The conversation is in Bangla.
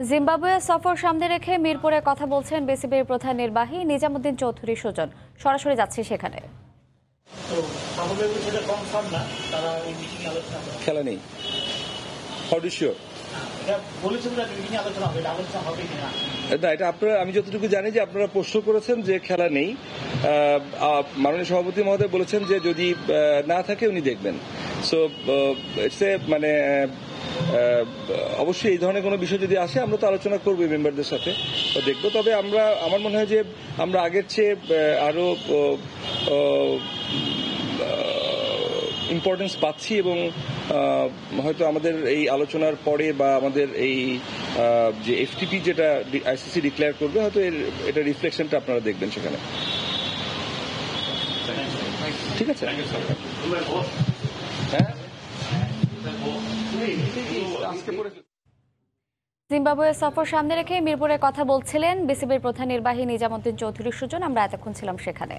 জিম্বাবুয়ে সফর সামনে রেখে মিরপুরে কথা বলছেন বিসিবির প্রধান নির্বাহী নিজামুদ্দিন চৌধুরী সুজন। সরাসরি যাচ্ছি সেখানে। খেলা নেই। এটা আপনারা, আমি যতটুকু জানি যে আপনারা প্রশ্ন করেছেন যে খেলা নেই। মাননীয় সভাপতি মহোদয় বলেছেন যে যদি না থাকে উনি দেখবেন। সো ইটস এ মানে অবশ্যই এই ধরনের কোনো বিষয় যদি আসে আমরা তো আলোচনা করব মেম্বারদের সাথে। তো দেখব তবে আমরা আমার মনে হয় যে আমরা আগের চেয়ে আহ, আরও ইম্পর্টেন্স পাচ্ছি এবং হয়তো আমাদের এই আলোচনার পরে বা আমাদের এই যে এফটিপি যেটা আইসিসি ডিক্লেয়ার করবে হয়তো এর এটা রিফ্লেকশনটা আপনারা দেখবেন সেখানে। ঠিক আছে? হ্যাঁ? জিম্বাবুয়ে সফর সামনে রেখে মিরপুরে কথা বলছিলেন বিসিবির প্রধান নির্বাহী নিজামুদ্দিন চৌধুরী সুজন। আমরা এতক্ষণ ছিলাম সেখানে।